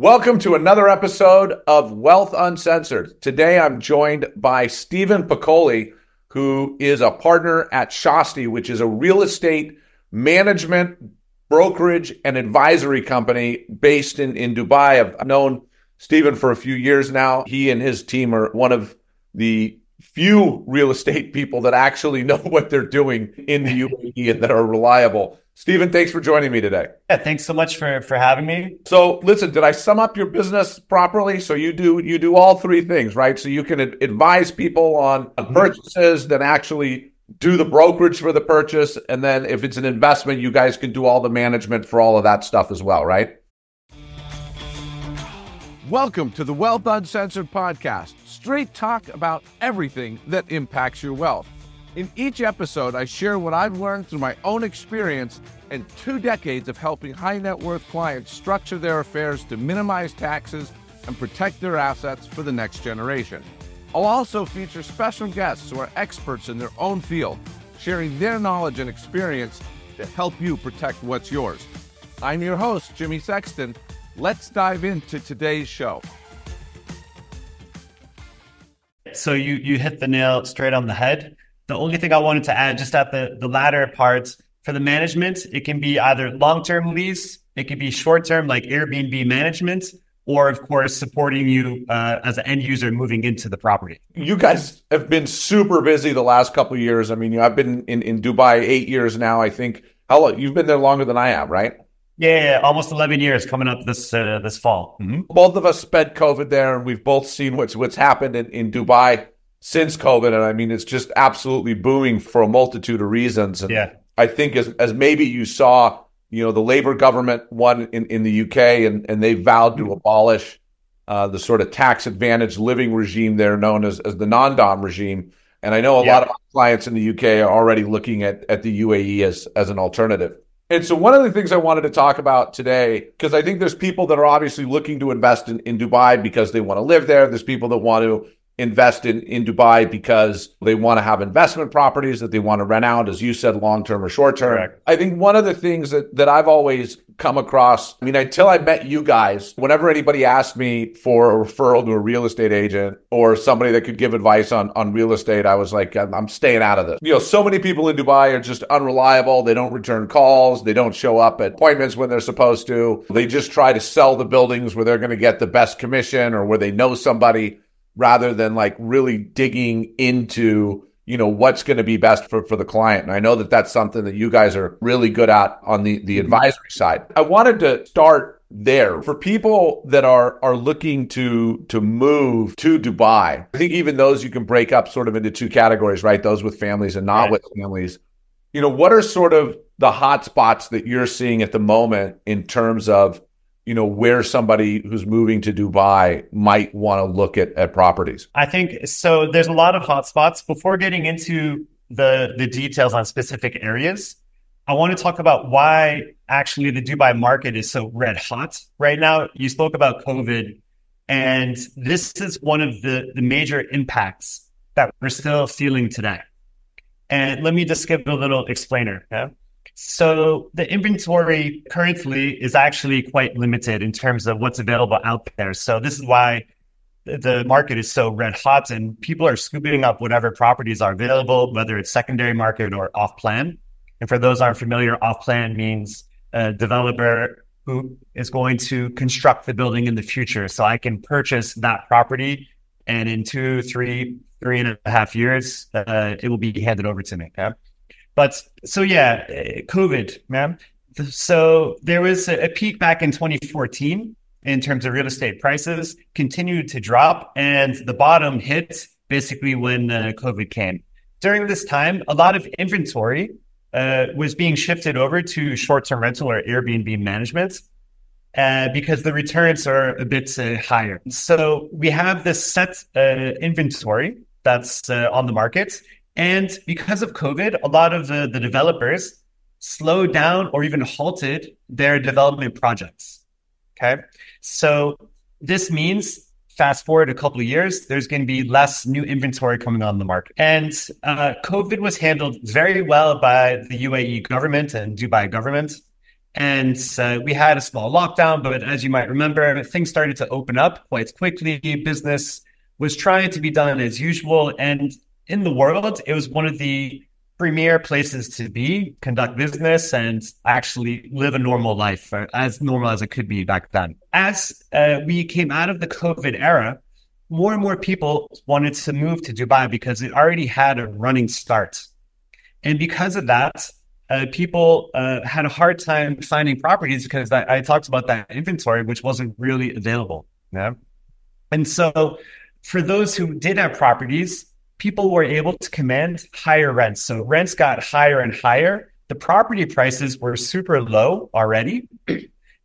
Welcome to another episode of Wealth Uncensored. Today I'm joined by Stephen Pokoly, who is a partner at Shosty, which is a real estate management, brokerage, and advisory company based in, in Dubai. I've known Stephen for a few years now. He and his team are one of the few real estate people that actually know what they're doing in the UAE and that are reliable. Stephen, thanks for joining me today. Yeah, thanks so much for for having me. So, listen, did I sum up your business properly? So you do you do all three things, right? So you can advise people on, on purchases, then actually do the brokerage for the purchase, and then if it's an investment, you guys can do all the management for all of that stuff as well, right? Welcome to the Wealth Uncensored podcast. Straight talk about everything that impacts your wealth. In each episode, I share what I've learned through my own experience and two decades of helping high net worth clients structure their affairs to minimize taxes and protect their assets for the next generation. I'll also feature special guests who are experts in their own field, sharing their knowledge and experience to help you protect what's yours. I'm your host, Jimmy Sexton. Let's dive into today's show. So you you hit the nail straight on the head. The only thing I wanted to add, just at the, the latter part, for the management, it can be either long term lease, it can be short term, like Airbnb management, or of course, supporting you uh, as an end user moving into the property. You guys have been super busy the last couple of years. I mean, I've been in, in Dubai eight years now. I think how long you've been there longer than I have, right? Yeah, yeah, almost eleven years coming up this uh, this fall. Mm-hmm. Both of us spent COVID there, and we've both seen what's what's happened in, in Dubai since COVID, and I mean it's just absolutely booming for a multitude of reasons. And yeah, I think as as maybe you saw, you know, the Labour government won in, in the UK, and and they vowed to abolish uh, the sort of tax advantage living regime there, known as as the non-dom regime. And I know a yeah. lot of clients in the UK are already looking at at the UAE as as an alternative. And so one of the things I wanted to talk about today, because I think there's people that are obviously looking to invest in, in Dubai because they want to live there. There's people that want to invest in, in Dubai because they want to have investment properties that they want to rent out, as you said, long term or short term. I think one of the things that, that I've always come across, I mean, until I met you guys, whenever anybody asked me for a referral to a real estate agent or somebody that could give advice on, on real estate, I was like, I'm, I'm staying out of this. You know, so many people in Dubai are just unreliable. They don't return calls. They don't show up at appointments when they're supposed to. They just try to sell the buildings where they're going to get the best commission or where they know somebody rather than like really digging into you know what's going to be best for, for the client. And i know that that's something that you guys are really good at on the the mm-hmm. advisory side. I wanted to start there. For people that are are looking to to move to dubai i think even those you can break up sort of into two categories right? Those with families and not right. with families. You know what are sort of the hot spots that you're seeing at the moment in terms of you know where somebody who's moving to Dubai might want to look at, at properties? I think so. There's a lot of hotspots. Before getting into the the details on specific areas, I want to talk about why actually the Dubai market is so red hot right now. You spoke about COVID, and this is one of the the major impacts that we're still feeling today. And let me just give a little explainer. So the inventory currently is actually quite limited in terms of what's available out there. So this is why the market is so red hot and people are scooping up whatever properties are available, whether it's secondary market or off plan. And for those aren't familiar, off plan means a developer who is going to construct the building in the future. So I can purchase that property and in two, three, three and a half years, uh, it will be handed over to me. But so yeah, COVID, man. So there was a peak back in 2014 in terms of real estate prices, continued to drop, and the bottom hit basically when uh, COVID came. During this time, a lot of inventory uh, was being shifted over to short-term rental or Airbnb management uh, because the returns are a bit uh, higher. So we have this set uh, inventory that's uh, on the market, and because of COVID, a lot of the, the developers slowed down or even halted their development projects. Okay. So this means fast forward a couple of years, there's going to be less new inventory coming on the market. And uh, COVID was handled very well by the UAE government and Dubai government. And uh, we had a small lockdown, but as you might remember, things started to open up quite quickly. Business was trying to be done as usual. And in the world, it was one of the premier places to be, conduct business, and actually live a normal life, uh, as normal as it could be back then. As uh, we came out of the COVID era, more and more people wanted to move to Dubai because it already had a running start. And because of that, uh, people uh, had a hard time finding properties because I, I, talked about that inventory, which wasn't really available. Yeah. And so for those who did have properties, people were able to command higher rents. So rents got higher and higher. The property prices were super low already.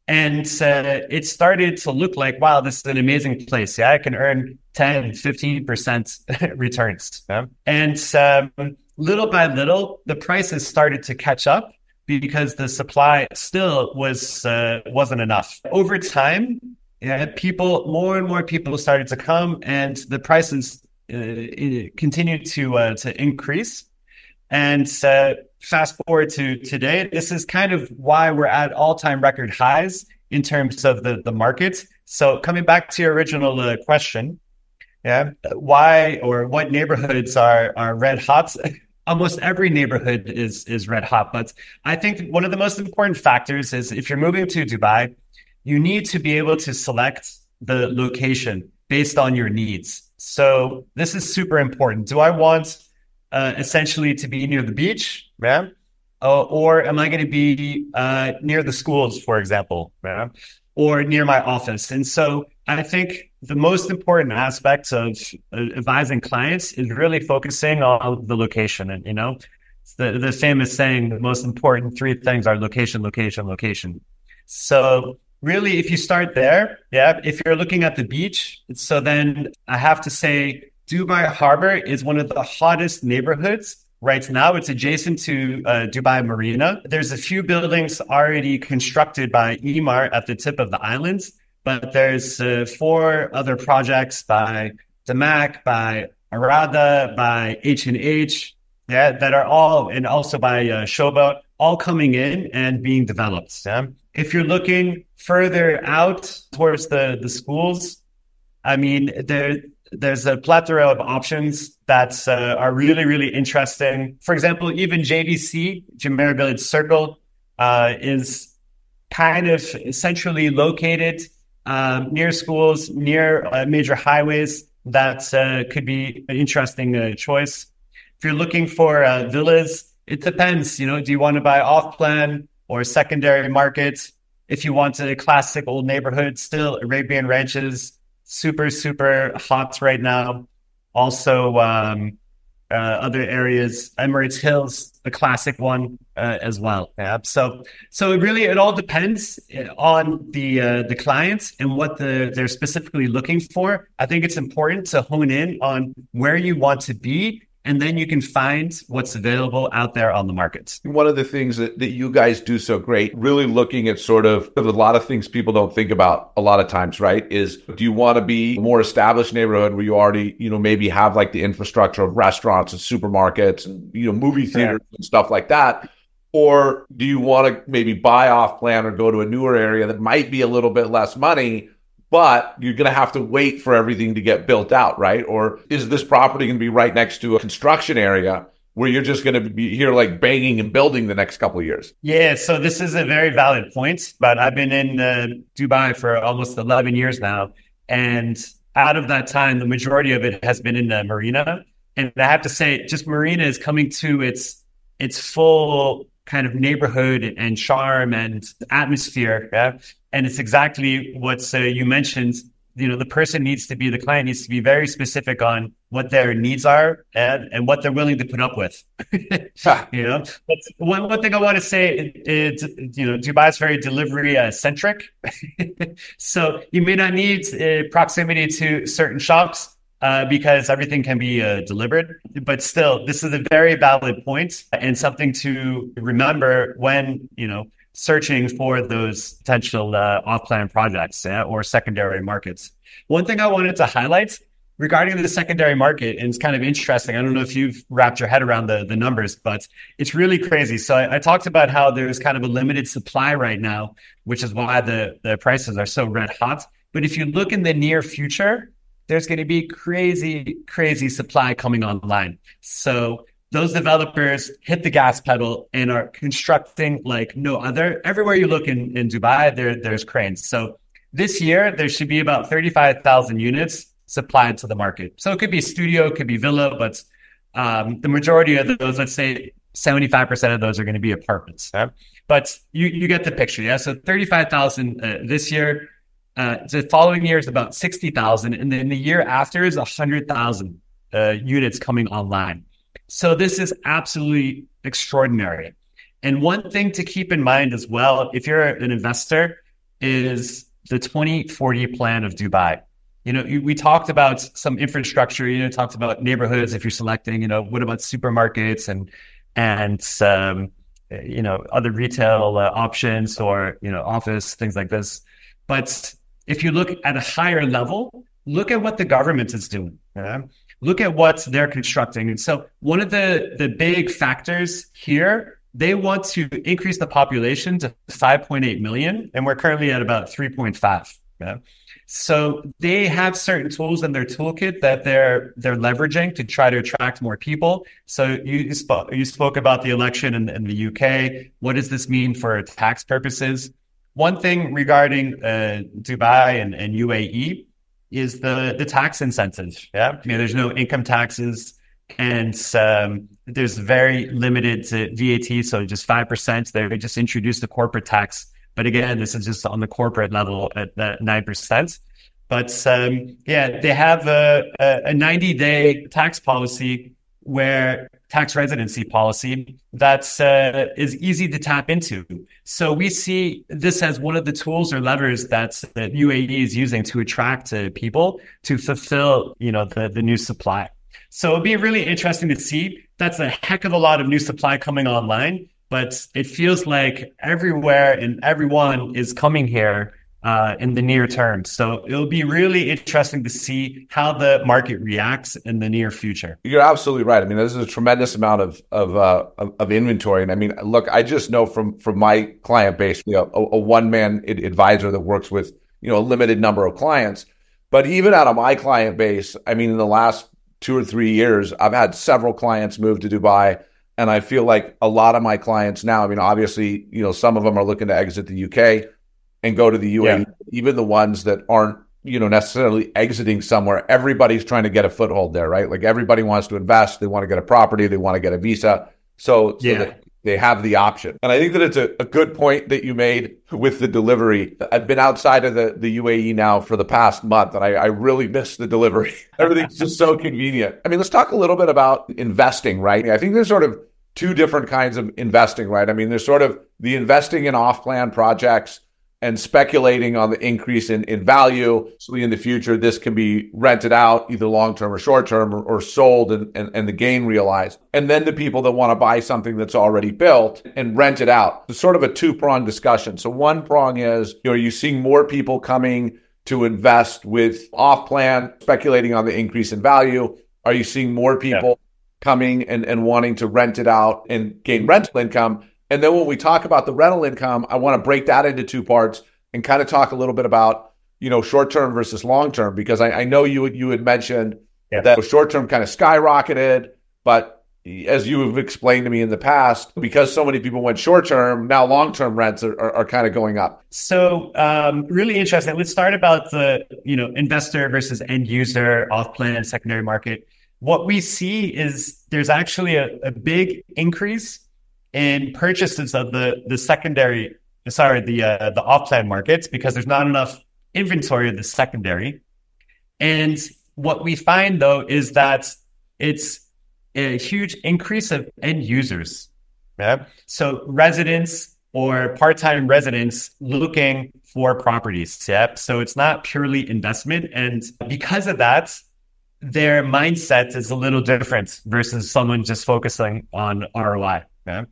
And uh, it started to look like, wow, this is an amazing place. Yeah, I can earn 10, 15% returns. Yeah? And um, little by little, the prices started to catch up because the supply still was uh, wasn't enough. Over time, yeah, people more and more people started to come, and the prices uh, continued to uh, to increase. And uh, fast forward to today, this is kind of why we're at all time record highs in terms of the the market. So coming back to your original uh, question, yeah, why or what neighborhoods are are red hot? almost every neighborhood is is red hot. But I think one of the most important factors is if you're moving to Dubai, you need to be able to select the location based on your needs. So this is super important. Do I want uh, essentially to be near the beach, man? Uh, or am I going to be uh, near the schools, for example, man? or near my office? And so I think the most important aspect of advising clients is really focusing on the location. And, you know, the, the famous saying, the most important three things are location, location, location. So really, if you start there, yeah, if you're looking at the beach, so then I have to say Dubai Harbor is one of the hottest neighborhoods right now. It's adjacent to uh, Dubai Marina. There's a few buildings already constructed by Emaar at the tip of the islands but there's uh, four other projects by Damac, by Arada, by H&H, yeah, that are all, and also by uh, Sobha, all coming in and being developed. Yeah? If you're looking further out towards the, the schools, I mean, there, there's a plethora of options that uh, are really, really interesting. For example, even JVC, Jumeirah Village Circle, uh, is kind of centrally located um, near schools, near uh, major highways. That uh, could be an interesting uh, choice. If you're looking for uh, villas, it depends. You know, do you want to buy off plan or secondary market? If you want a classic old neighborhood, still Arabian Ranches, super super hot right now. Also, um, uh, other areas. Emirates Hills, the classic one uh, as well. Yeah. So, so it really it all depends uh, on the uh, the clients and what the, they're specifically looking for. I think it's important to hone in on where you want to be and then you can find what's available out there on the markets. One of the things that, that you guys do so great, really looking at sort of a lot of things people don't think about a lot of times, right? Is do you want to be a more established neighborhood where you already, you know, maybe have like the infrastructure of restaurants and supermarkets and, you know, movie theaters yeah. and stuff like that? Or do you want to maybe buy off plan or go to a newer area that might be a little bit less money? But you're going to have to wait for everything to get built out, right? Or is this property going to be right next to a construction area where you're just going to be here like banging and building the next couple of years? Yeah, so this is a very valid point, but I've been in uh, Dubai for almost 11 years now. And out of that time, the majority of it has been in the marina. And I have to say, just marina is coming to its its full kind of neighborhood and charm and atmosphere. Yeah? And it's exactly what uh, you mentioned. You know, the person needs to be, the client needs to be very specific on what their needs are and, and what they're willing to put up with. you know, but one, one thing I want to say is, you know, Dubai is very delivery uh, centric. so you may not need uh, proximity to certain shops, uh, because everything can be uh, delivered. But still, this is a very valid point and something to remember when you know searching for those potential uh, off-plan projects or secondary markets. One thing I wanted to highlight regarding the secondary market, and it's kind of interesting. I don't know if you've wrapped your head around the, the numbers, but it's really crazy. So I, I, talked about how there's kind of a limited supply right now, which is why the, the prices are so red hot. But if you look in the near future, there's going to be crazy, crazy supply coming online. So those developers hit the gas pedal and are constructing like no other. Everywhere you look in, in Dubai, there, there's cranes. So this year, there should be about 35,000 units supplied to the market. So it could be studio, it could be villa, but um, the majority of those, let's say 75% of those are going to be apartments. But you, you get the picture. Yeah. So 35,000 uh, this year. Uh, the following year is about 60,000. And then the year after is 100,000 uh, units coming online. So this is absolutely extraordinary. And one thing to keep in mind as well, if you're an investor, is the 2040 plan of Dubai. You know, we talked about some infrastructure, you know, talked about neighborhoods if you're selecting, you know, what about supermarkets and, and, um, you know, other retail uh, options or, you know, office, things like this. But if you look at a higher level, look at what the government is doing. Yeah? Look at what they're constructing. And so one of the, the big factors here they want to increase the population to 5.8 million, and we're currently at about 3.5. Yeah? So they have certain tools in their toolkit that they're they're leveraging to try to attract more people. So you spoke you spoke about the election in, in the UK. What does this mean for tax purposes? One thing regarding uh, Dubai and, and UAE is the the tax incentives. Yeah, I mean, there's no income taxes and um, there's very limited VAT, so just five percent. They just introduced the corporate tax, but again, this is just on the corporate level at nine percent. But um, yeah, they have a, a 90 day tax policy where tax residency policy that's uh, is easy to tap into. So we see this as one of the tools or levers that's, that UAE is using to attract uh, people to fulfill, you know, the, the new supply. So it'd be really interesting to see. That's a heck of a lot of new supply coming online, but it feels like everywhere and everyone is coming here uh, in the near term. So it'll be really interesting to see how the market reacts in the near future. You're absolutely right. I mean, there's a tremendous amount of of, uh, of, of inventory, and I mean, look, I just know from from my client base, you know, a, a one man advisor that works with you know a limited number of clients. But even out of my client base, I mean, in the last two or three years, I've had several clients move to Dubai. And I feel like a lot of my clients now, I mean, obviously, you know, some of them are looking to exit the UK and go to the UAE, yeah. even the ones that aren't, you know, necessarily exiting somewhere. Everybody's trying to get a foothold there, right? Like everybody wants to invest. They want to get a property. They want to get a visa. So, so yeah they have the option. And I think that it's a, a, good point that you made with the delivery. I've been outside of the, the UAE now for the past month and I, I really miss the delivery. Everything's just so convenient. I mean, let's talk a little bit about investing, right? I think there's sort of two different kinds of investing, right? I mean, there's sort of the investing in off plan projects and speculating on the increase in, in value. So in the future, this can be rented out either long term or short term or, or, sold and, and, and, the gain realized. And then the people that want to buy something that's already built and rent it out. It's sort of a two prong discussion. So one prong is, you know, are you seeing more people coming to invest with off plan, speculating on the increase in value? Are you seeing more people yeah. coming and, and wanting to rent it out and gain rental income? And then when we talk about the rental income, I want to break that into two parts and kind of talk a little bit about, you know, short term versus long term, because I, I, know you you had mentioned yeah. that short term kind of skyrocketed, but as you have explained to me in the past, because so many people went short term, now long term rents are, are, are, kind of going up. So um, really interesting. Let's start about the you know investor versus end user off plan secondary market. What we see is there's actually a, a big increase in purchases of the the secondary, sorry, the uh, the off plan markets because there's not enough inventory of the secondary. And what we find though is that it's a huge increase of end users. Yeah. So residents or part-time residents looking for properties. Yeah. So it's not purely investment. And because of that, their mindset is a little different versus someone just focusing on ROI. Yeah.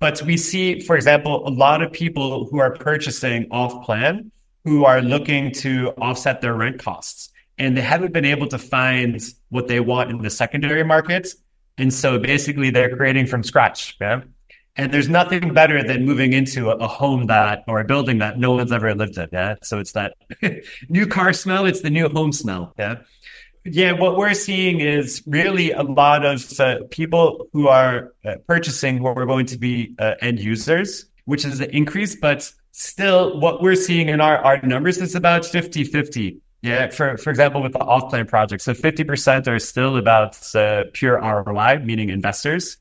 But we see, for example, a lot of people who are purchasing off plan who are looking to offset their rent costs. and they haven't been able to find what they want in the secondary market. And so basically they're creating from scratch. Yeah? And there's nothing better than moving into a, home that or a building that no one's ever lived in. Yeah. So it's that new car smell. It's the new home smell. Yeah. Yeah. What we're seeing is really a lot of uh, people who are uh, purchasing who are going to be uh, end users, which is an increase. But still, what we're seeing in our, our numbers is about 50 50. Yeah, for for example, with the off-plan project, so fifty percent are still about pure ROI, meaning investors,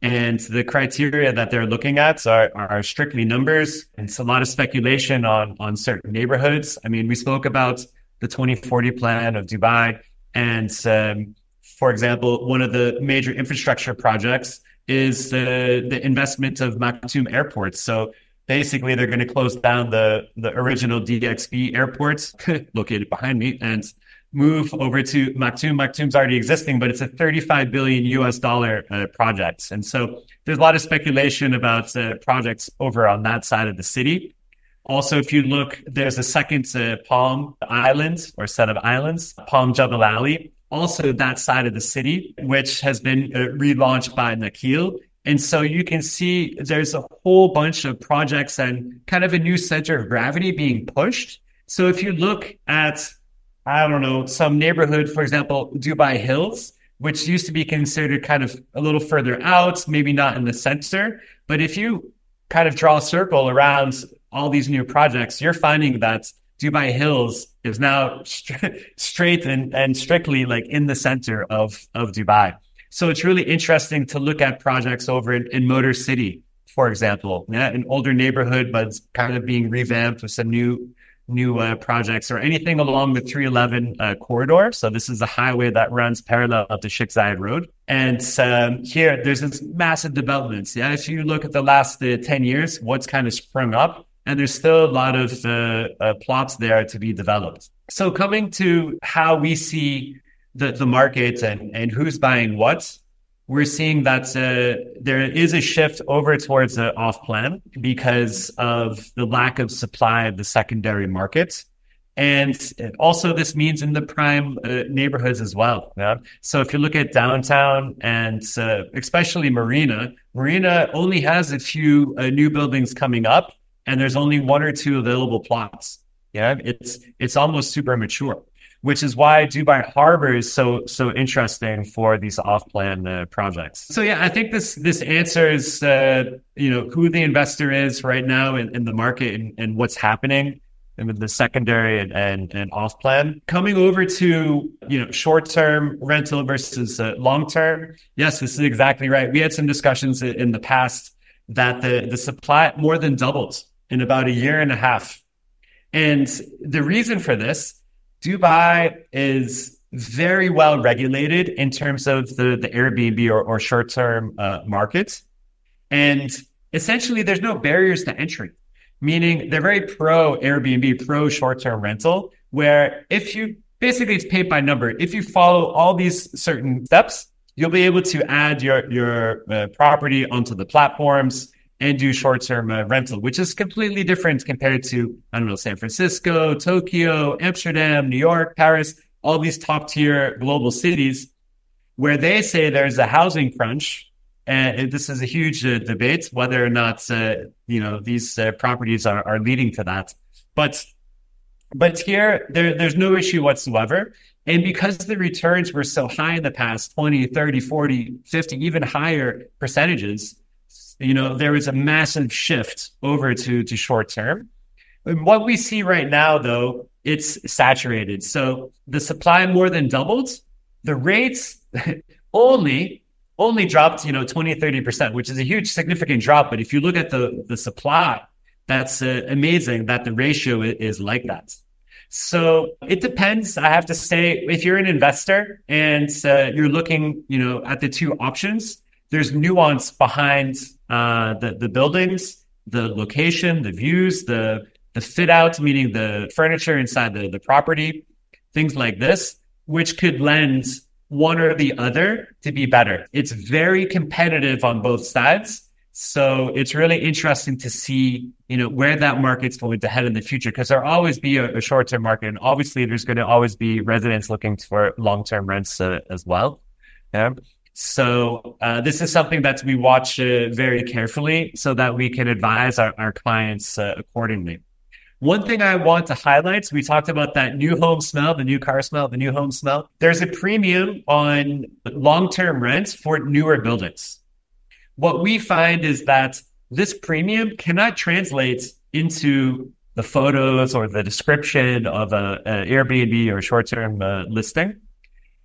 and the criteria that they're looking at are, are strictly numbers. It's a lot of speculation on on certain neighborhoods. I mean, we spoke about the 2040 plan of Dubai, and um, for example, one of the major infrastructure projects is the the investment of Maktoum Airport. So basically they're going to close down the the original DXB airports located behind me and move over to Maktoum. Maktoum's already existing, but it's a 35 billion US dollar uh, project. And so there's a lot of speculation about uh, projects over on that side of the city. Also, if you look, there's a second uh, Palm Islands or set of islands, Palm Jebel Ali, also that side of the city, which has been uh, relaunched by Nakheel and so you can see there's a whole bunch of projects and kind of a new center of gravity being pushed. So if you look at, I don't know, some neighborhood, for example, Dubai Hills, which used to be considered kind of a little further out, maybe not in the center. But if you kind of draw a circle around all these new projects, you're finding that Dubai Hills is now straight and, and strictly like in the center of, of Dubai. So it's really interesting to look at projects over in, in Motor City, for example, yeah, an older neighborhood, but it's kind of being revamped with some new new uh, projects or anything along the 311 uh, corridor. So this is a highway that runs parallel to Sheikh Zayed Road. And um, here, there's this massive developments. Yeah, if you look at the last uh, 10 years, what's kind of sprung up, and there's still a lot of uh, uh, plots there to be developed. So coming to how we see the, the market and, and who's buying what, we're seeing that uh, there is a shift over towards the off plan because of the lack of supply of the secondary market. And also, this means in the prime uh, neighborhoods as well. Yeah? So, if you look at downtown and uh, especially Marina, Marina only has a few uh, new buildings coming up, and there's only one or two available plots. Yeah, it's it's almost super mature which is why Dubai Harbor is so so interesting for these off-plan uh, projects. So yeah, I think this this answers uh, you know who the investor is right now in, in the market and, and what's happening in the secondary and, and, and off-plan. Coming over to you know short-term rental versus uh, long-term. Yes, this is exactly right. We had some discussions in the past that the the supply more than doubled in about a year and a half. And the reason for this Dubai is very well regulated in terms of the, the Airbnb or, or short term uh, markets. And essentially, there's no barriers to entry, meaning they're very pro Airbnb, pro short term rental, where if you basically it's paid by number, if you follow all these certain steps, you'll be able to add your, your uh, property onto the platforms and do short term uh, rental, which is completely different compared to, I don't know, San Francisco, Tokyo, Amsterdam, New York, Paris, all these top tier global cities where they say there's a housing crunch. And this is a huge uh, debate whether or not, uh, you know, these uh, properties are, are leading to that. But, but here, there, there's no issue whatsoever. And because the returns were so high in the past 20, 30, 40, 50, even higher percentages, you know, there was a massive shift over to, to short term. What we see right now, though, it's saturated. So the supply more than doubled. The rates only only dropped, you know, 20, 30%, which is a huge significant drop. But if you look at the, the supply, that's uh, amazing that the ratio is like that. So it depends. I have to say, if you're an investor and uh, you're looking, you know, at the two options, there's nuance behind uh, the the buildings, the location, the views, the the fit out, meaning the furniture inside the, the property, things like this, which could lend one or the other to be better. It's very competitive on both sides. So it's really interesting to see, you know, where that market's going to head in the future because there'll always be a, a short-term market, and obviously there's going to always be residents looking for long-term rents uh, as well. Yeah. So uh, this is something that we watch uh, very carefully so that we can advise our, our clients uh, accordingly. One thing I want to highlight, we talked about that new home smell, the new car smell, the new home smell. There's a premium on long-term rents for newer buildings what we find is that this premium cannot translate into the photos or the description of a, a Airbnb or short-term uh, listing.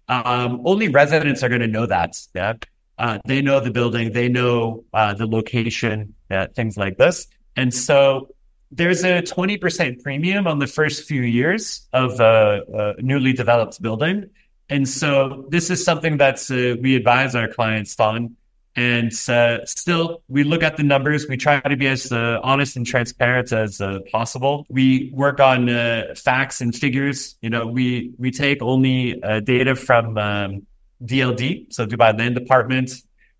Um, only residents are going to know that. Yeah, uh, they know the building, they know uh, the location, things like this, and so there's a 20% premium on the first few years of a, a newly developed building. And so this is something that uh, we advise our clients on and uh, still, we look at the numbers. We try to be as uh, honest and transparent as uh, possible. We work on uh, facts and figures. You know, we we take only uh, data from um, DLD, so Dubai Land Department,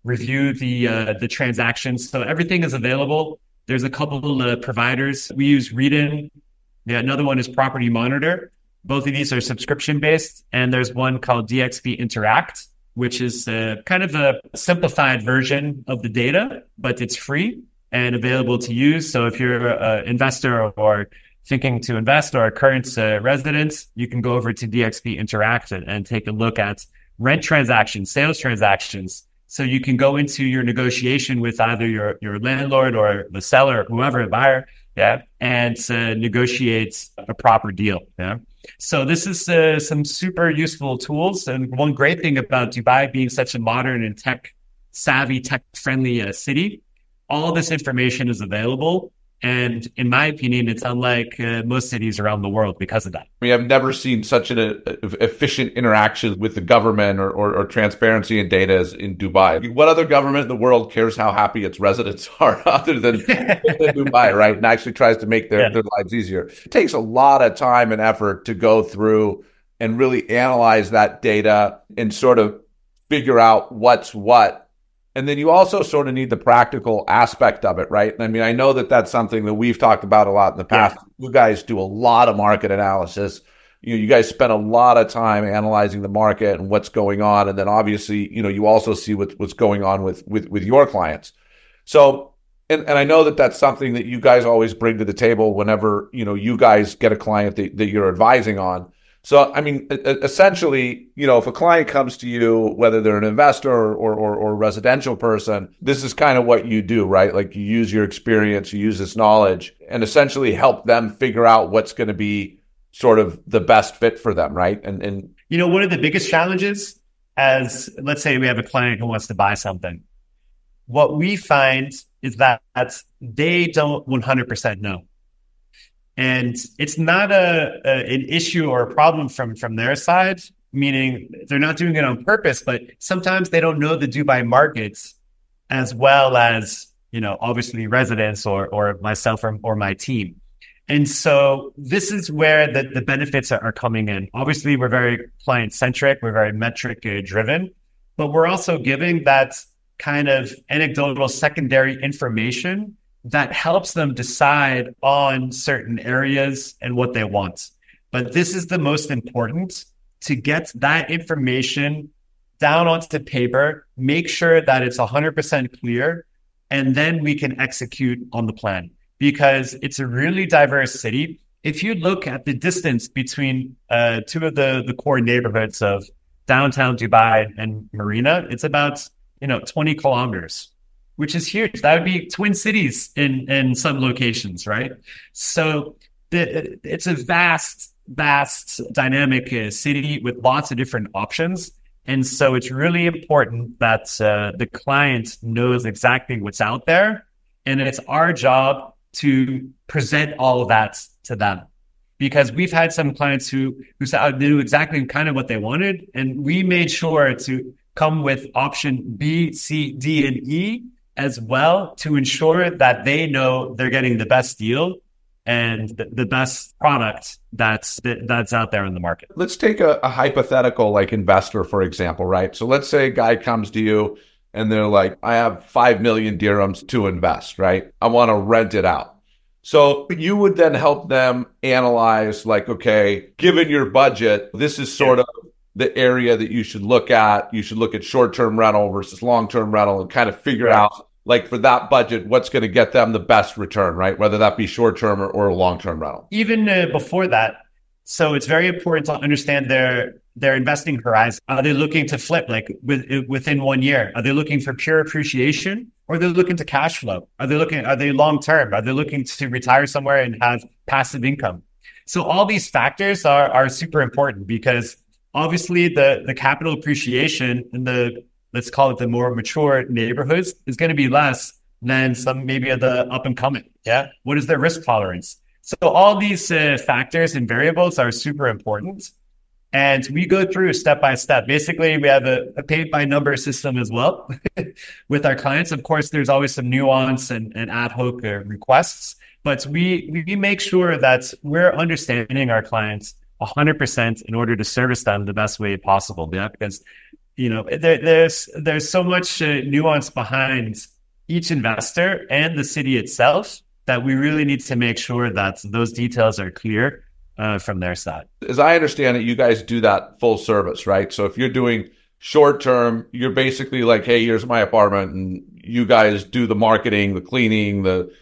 review the uh, the transactions. So everything is available. There's a couple of providers. We use Reidin. Yeah, another one is Property Monitor. Both of these are subscription based, and there's one called DXB Interact which is uh, kind of a simplified version of the data, but it's free and available to use. So if you're an investor or thinking to invest or a current uh, resident, you can go over to DXB Interactive and take a look at rent transactions, sales transactions. So you can go into your negotiation with either your, your landlord or the seller, whoever, the buyer, yeah, and uh, negotiate a proper deal. Yeah. So this is uh, some super useful tools. And one great thing about Dubai being such a modern and tech savvy, tech friendly uh, city, all this information is available. And in my opinion, it's unlike uh, most cities around the world because of that. I mean, I've never seen such an uh, efficient interaction with the government or, or, or, transparency in data as in Dubai. What other government in the world cares how happy its residents are other than, Dubai, right? And actually tries to make their, yeah. their lives easier. It takes a lot of time and effort to go through and really analyze that data and sort of figure out what's what and then you also sort of need the practical aspect of it, right? I mean, I know that that's something that we've talked about a lot in the past. Yeah. You guys do a lot of market analysis. You know, you guys spend a lot of time analyzing the market and what's going on, and then obviously, you know, you also see what, what's going on with with with your clients. So, and and I know that that's something that you guys always bring to the table whenever you know you guys get a client that, that you're advising on. So, I mean, essentially, you know, if a client comes to you, whether they're an investor or, or, or, residential person, this is kind of what you do, right? Like you use your experience, you use this knowledge and essentially help them figure out what's going to be sort of the best fit for them, right? And, and, you know, one of the biggest challenges as let's say we have a client who wants to buy something, what we find is that they don't 100% know and it's not a, a, an issue or a problem from from their side meaning they're not doing it on purpose but sometimes they don't know the dubai markets as well as you know obviously residents or or myself or, or my team. And so this is where the, the benefits are, are coming in. Obviously we're very client centric we're very metric driven but we're also giving that kind of anecdotal secondary information that helps them decide on certain areas and what they want. But this is the most important to get that information down onto paper, make sure that it's 100% clear, and then we can execute on the plan because it's a really diverse city. If you look at the distance between uh, two of the, the core neighborhoods of downtown Dubai and Marina, it's about you know 20 kilometers which is huge. That would be twin cities in in some locations, right? So the, it's a vast, vast, dynamic uh, city with lots of different options. And so it's really important that uh, the client knows exactly what's out there. And it's our job to present all of that to them. Because we've had some clients who, who knew exactly kind of what they wanted. And we made sure to come with option B, C, D, and E as well to ensure that they know they're getting the best deal and the, best product that's that's out there in the market. Let's take a, a hypothetical like investor, for example, right? So let's say a guy comes to you and they're like, I have 5 million dirhams to invest, right? I want to rent it out. So you would then help them analyze, like, okay, given your budget, this is sort of the area that you should look at. You should look at short term rental versus long term rental and kind of figure right. out, like, for that budget, what's going to get them the best return, right? Whether that be short term or, or long term rental. Even uh, before that, so it's very important to understand their their investing horizon. Are they looking to flip like with, within one year? Are they looking for pure appreciation or are they looking to cash flow? Are they looking, are they long term? Are they looking to retire somewhere and have passive income? So all these factors are, are super important because obviously the, the capital appreciation in the, let's call it the more mature neighborhoods is going to be less than some maybe of the up and coming. Yeah. What is their risk tolerance? So all these uh, factors and variables are super important. And we go through step by step. Basically, we have a, a by number system as well with our clients. Of course, there's always some nuance and, and ad hoc uh, requests, but we, we make sure that we're understanding our clients 100% in order to service them the best way possible. Yeah, because you know there, there's there's so much uh, nuance behind each investor and the city itself that we really need to make sure that those details are clear uh, from their side. As I understand it, you guys do that full service, right? So if you're doing short term, you're basically like, hey, here's my apartment, and you guys do the marketing, the cleaning, the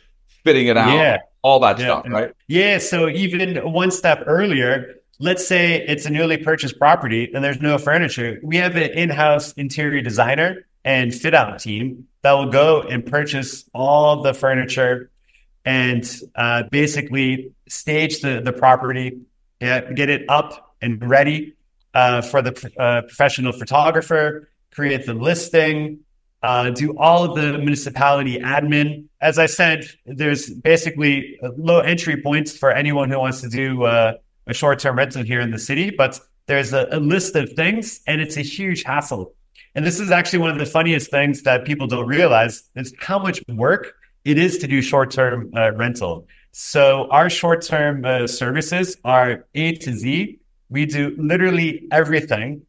fitting it out, yeah. all that yeah. stuff, right? Yeah. So even one step earlier, let's say it's a newly purchased property and there's no furniture. We have an in house interior designer and fit out team that will go and purchase all the furniture and uh, basically stage the, the property, get it up and ready uh, for the uh, professional photographer, create the listing, uh, do all of the municipality admin. As I said, there's basically low entry points for anyone who wants to do uh, a short term rental here in the city, but there's a, a list of things and it's a huge hassle. And this is actually one of the funniest things that people don't realize is how much work it is to do short term uh, rental. So our short term uh, services are A to Z. We do literally everything.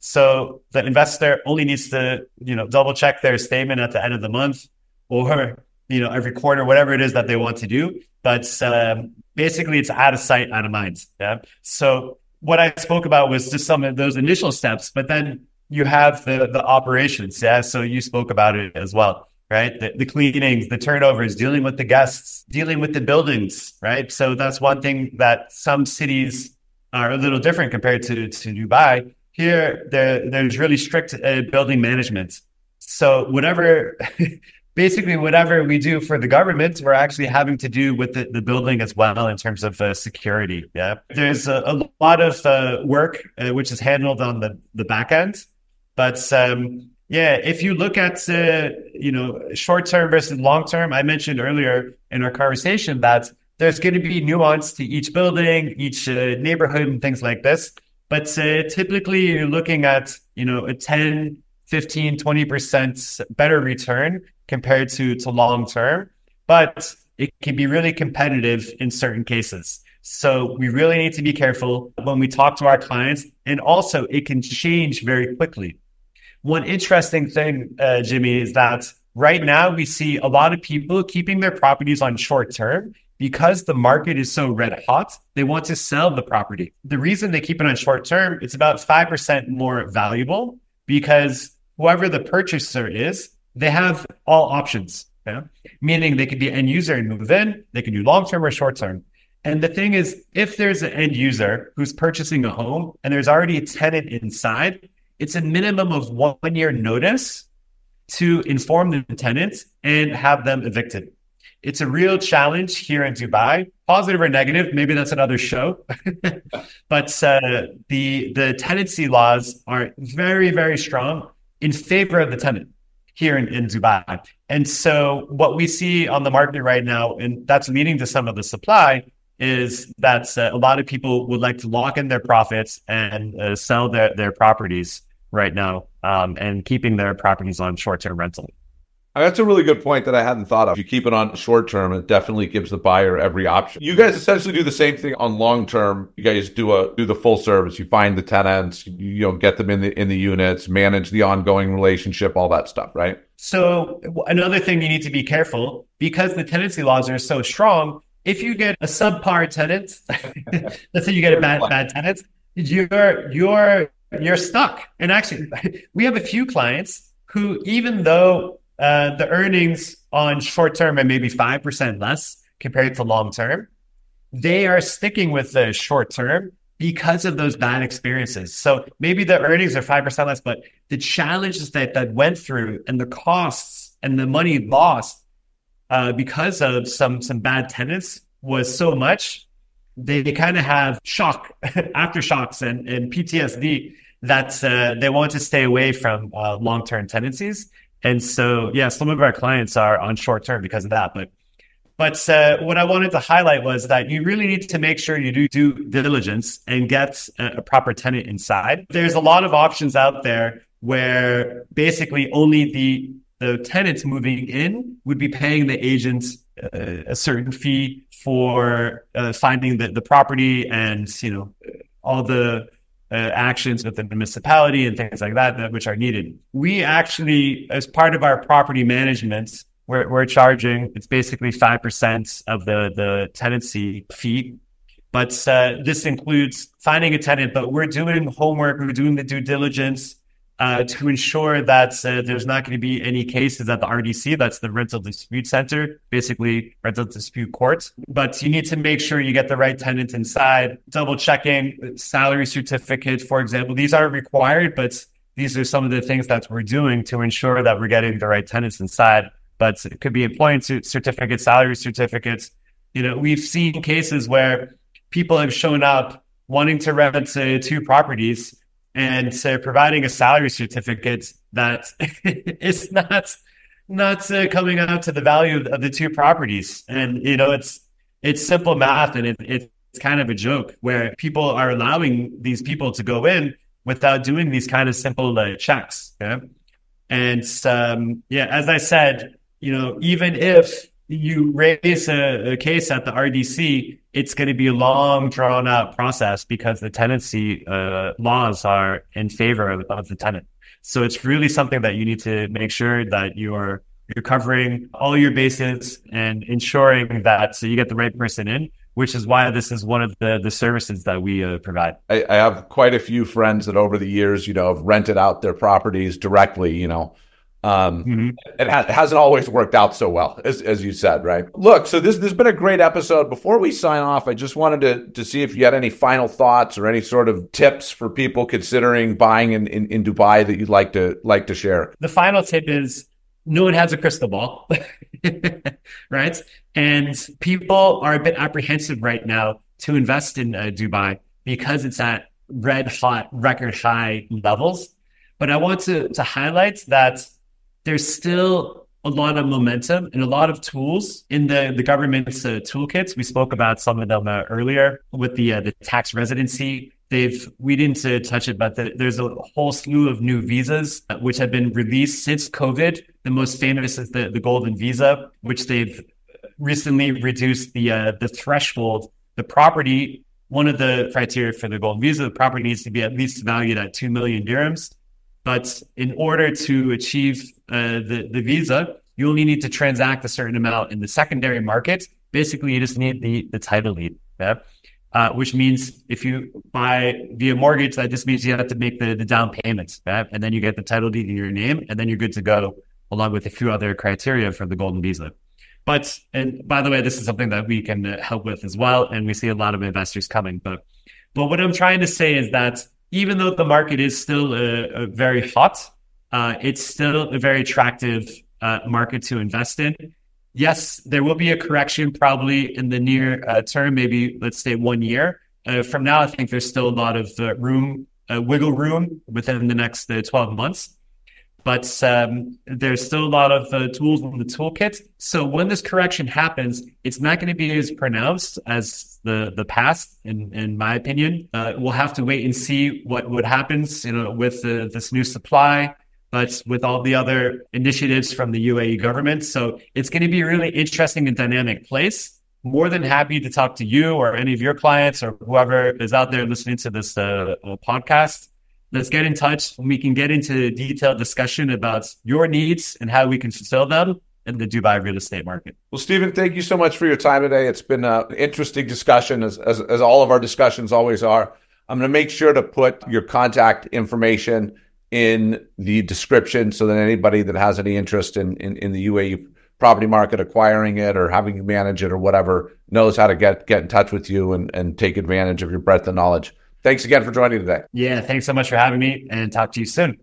So the investor only needs to, you know, double check their statement at the end of the month or, you know, every quarter, whatever it is that they want to do. But um, basically it's out of sight, out of mind. Yeah. So what I spoke about was just some of those initial steps, but then you have the, the operations. Yeah. So you spoke about it as well right? The, the, cleanings, the turnovers, dealing with the guests, dealing with the buildings, right? So that's one thing that some cities are a little different compared to, to Dubai. Here, there, there's really strict uh, building management. So whatever, basically whatever we do for the government, we're actually having to do with the, the building as well in terms of uh, security. Yeah, there's a, a lot of uh, work uh, which is handled on the the back end, but um, yeah, if you look at uh, you know short term versus long term, I mentioned earlier in our conversation that there's going to be nuance to each building, each uh, neighborhood, and things like this. But uh, typically, you're looking at you know a 10, 15, 20 percent better return compared to to long term. But it can be really competitive in certain cases. So we really need to be careful when we talk to our clients, and also it can change very quickly. One interesting thing, uh, Jimmy, is that right now we see a lot of people keeping their properties on short term because the market is so red hot. They want to sell the property. The reason they keep it on short term, it's about 5% more valuable because whoever the purchaser is, they have all options. Yeah? Meaning they could be end user and move in, they can do long term or short term. And the thing is, if there's an end user who's purchasing a home and there's already a tenant inside, it's a minimum of one year notice to inform the tenants and have them evicted. It's a real challenge here in Dubai, positive or negative. Maybe that's another show. but uh, the the tenancy laws are very very strong in favor of the tenant here in, in Dubai. And so what we see on the market right now, and that's leading to some of the supply, is that uh, a lot of people would like to lock in their profits and uh, sell their, their properties right now um, and keeping their properties on short term rental. That's a really good point that I hadn't thought of. If you keep it on short term, it definitely gives the buyer every option. You guys essentially do the same thing on long term. You guys do a do the full service. You find the tenants, you, know, get them in the in the units, manage the ongoing relationship, all that stuff, right? So another thing you need to be careful because the tenancy laws are so strong. If you get a subpar tenant, let's say you get a bad bad tenant, you're you're you're stuck. And actually, we have a few clients who, even though uh, the earnings on short term are maybe 5% less compared to long term. They are sticking with the short term because of those bad experiences. So maybe the earnings are 5% less, but the challenges that that went through and the costs and the money lost uh, because of some some bad tenants was so much, they, they kind of have shock, aftershocks and, and PTSD that uh, they want to stay away from uh, long-term tendencies. And so, yeah, some of our clients are on short term because of that. But but uh, what I wanted to highlight was that you really need to make sure you do due diligence and get a, a proper tenant inside. There's a lot of options out there where basically only the the tenants moving in would be paying the agent uh, a certain fee for uh, finding the, the property and you know all the uh, actions within the municipality and things like that, that which are needed. We actually, as part of our property management, we're, we're charging it's basically five percent of the the tenancy fee, but uh, this includes finding a tenant. But we're doing homework, we're doing the due diligence uh, to ensure that uh, there's not going to be any cases at the RDC, that's the Rental Dispute Center, basically Rental Dispute Court. But you need to make sure you get the right tenant inside, double checking salary certificate, for example. These aren't required, but these are some of the things that we're doing to ensure that we're getting the right tenants inside. But it could be employment certificates, salary certificates. You know, we've seen cases where people have shown up wanting to rent uh, two properties and so providing a salary certificate that is not not uh, coming out to the value of the two properties and you know it's it's simple math and it, it's kind of a joke where people are allowing these people to go in without doing these kind of simple uh, checks yeah? and um, yeah as i said you know even if you raise a, a, case at the RDC, it's going to be a long, drawn out process because the tenancy uh, laws are in favor of, of, the tenant. So it's really something that you need to make sure that you're you're covering all your bases and ensuring that so you get the right person in. Which is why this is one of the the services that we uh, provide. I, I have quite a few friends that over the years, you know, have rented out their properties directly. You know, um, mm-hmm. It ha- hasn't always worked out so well, as, as you said, right? Look, so this, this has been a great episode. Before we sign off, I just wanted to, to see if you had any final thoughts or any sort of tips for people considering buying in, in, in Dubai that you'd like to like to share. The final tip is no one has a crystal ball, right? And people are a bit apprehensive right now to invest in uh, Dubai because it's at red hot, record high levels. But I want to, to highlight that there's still a lot of momentum and a lot of tools in the, the government's uh, toolkits. We spoke about some of them uh, earlier with the uh, the tax residency. They've we didn't uh, touch it, but the, there's a whole slew of new visas which have been released since COVID. The most famous is the, the golden visa, which they've recently reduced the uh, the threshold. The property, one of the criteria for the golden visa, the property needs to be at least valued at two million dirhams. But in order to achieve uh, the, the visa, you only need to transact a certain amount in the secondary market. Basically, you just need the, the title deed, yeah? uh, which means if you buy via mortgage, that just means you have to make the, the down payments, yeah? and then you get the title deed in your name, and then you're good to go, along with a few other criteria for the golden visa. But and by the way, this is something that we can uh, help with as well, and we see a lot of investors coming. But but what I'm trying to say is that even though the market is still uh, uh, very hot, uh, it's still a very attractive uh, market to invest in. Yes, there will be a correction probably in the near uh, term, maybe let's say one year. Uh, from now, I think there's still a lot of room, wiggle room within the next 12 months but um, there's still a lot of uh, tools in the toolkit. So when this correction happens, it's not going to be as pronounced as the the past, in in my opinion. Uh, we'll have to wait and see what what happens, you know, with the, this new supply, but with all the other initiatives from the UAE government. So it's going to be a really interesting and dynamic place. More than happy to talk to you or any of your clients or whoever is out there listening to this uh, uh podcast. Let's get in touch. We can get into detailed discussion about your needs and how we can fulfill them in the Dubai real estate market. Well, Stephen, thank you so much for your time today. It's been an interesting discussion, as, as, as all of our discussions always are. I'm going to make sure to put your contact information in the description so that anybody that has any interest in, in, in the UAE property market, acquiring it or having you manage it or whatever, knows how to get, get in touch with you and, and take advantage of your breadth of knowledge. Thanks again for joining today. Yeah, thanks so much for having me and talk to you soon.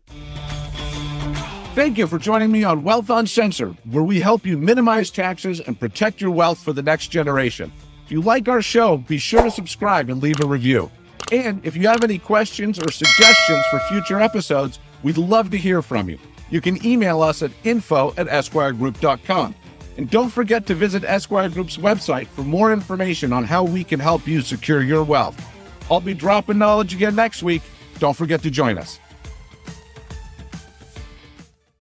Thank you for joining me on Wealth Uncensored, where we help you minimize taxes and protect your wealth for the next generation. If you like our show, be sure to subscribe and leave a review. And if you have any questions or suggestions for future episodes, we'd love to hear from you. You can email us at info at esquiregroup.com. And don't forget to visit Esquire Group's website for more information on how we can help you secure your wealth. I'll be dropping knowledge again next week. Don't forget to join us.